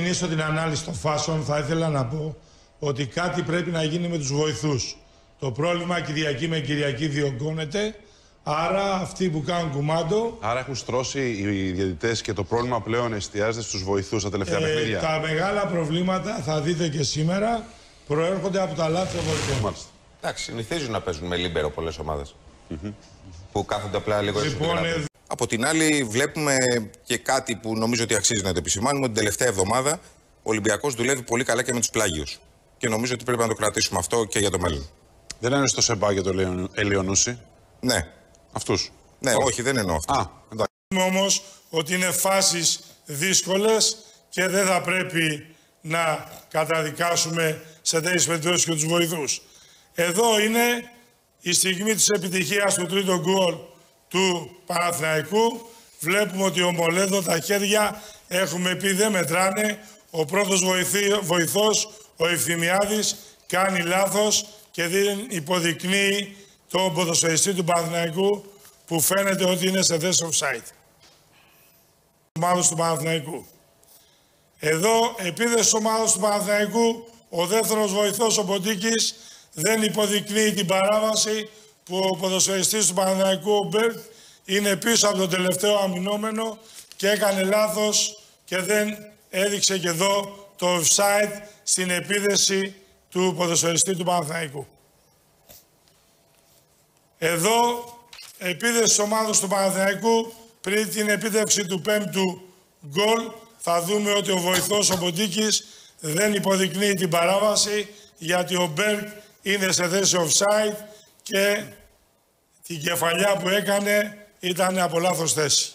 ξεκινήσω την ανάλυση των φάσεων, θα ήθελα να πω ότι κάτι πρέπει να γίνει με τους βοηθούς. Το πρόβλημα Κυριακή με Κυριακή διωγγώνεται, άρα αυτοί που κάνουν κουμάντο... Άρα έχουν στρώσει οι διαιτητές και το πρόβλημα πλέον εστιάζεται στους βοηθούς τα τελευταία ε, παιχνίδια. τα μεγάλα προβλήματα, θα δείτε και σήμερα, προέρχονται από τα λάθη των βοηθών. Μάλιστα. Εντάξει, συνηθίζουν να παίζουν με λίμπερο πολλές ομάδες. Που κάθονται απλά λίγο Λοιπόν, εσωτερικά. ε, Από την άλλη, βλέπουμε και κάτι που νομίζω ότι αξίζει να το επισημάνουμε. Την τελευταία εβδομάδα ο Ολυμπιακός δουλεύει πολύ καλά και με τους πλάγιους. Και νομίζω ότι πρέπει να το κρατήσουμε αυτό και για το μέλλον. Δεν είναι στο Σεμπά και το Ελεονου- Ελεονούση. Ναι, Αυτούς; ναι, όχι, δεν εννοώ αυτό. Α, εντάξει. όμως ότι είναι φάσεις δύσκολες και δεν θα πρέπει να καταδικάσουμε σε τέτοιες περιπτώσεις και τους βοηθούς. Εδώ είναι η στιγμή της επιτυχίας του τρίτου γκολ του Παναθηναϊκού. Βλέπουμε ότι ο Μολέδο τα χέρια έχουμε πει δεν μετράνε. Ο πρώτος βοηθή, βοηθός, ο Ευθυμιάδης, κάνει λάθος και δεν υποδεικνύει τον ποδοσφαιριστή του Παναθηναϊκού που φαίνεται ότι είναι σε θέση offside. Ομάδος του Παναθηναϊκού. Εδώ, επίδεση της ομάδας του Παναθηναϊκού, ο δεύτερος βοηθός, ο Ποντίκης, δεν υποδεικνύει την παράβαση που ο ποδοσφαιριστής του Παναθηναϊκού, ο Μπεργκ, είναι πίσω από τον τελευταίο αμυνόμενο και έκανε λάθος και δεν έδειξε και εδώ το offside στην επίθεση του ποδοσφαιριστή του Παναθηναϊκού. Εδώ, επίθεση της ομάδας του Παναθηναϊκού, πριν την επίτευξη του πέμπτου γκολ, θα δούμε ότι ο βοηθός ο Ποντίκης δεν υποδεικνύει την παράβαση, γιατί ο Μπέρκ είναι σε θέση offside και την κεφαλιά που έκανε ήταν από λάθος θέση.